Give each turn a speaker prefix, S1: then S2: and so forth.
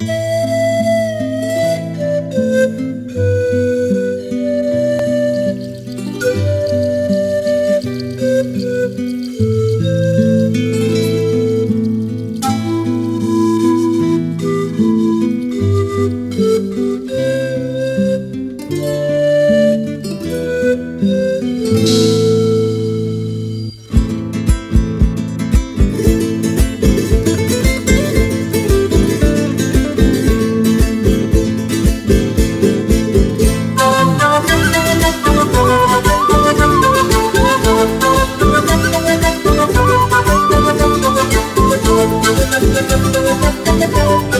S1: you.
S2: Thank you.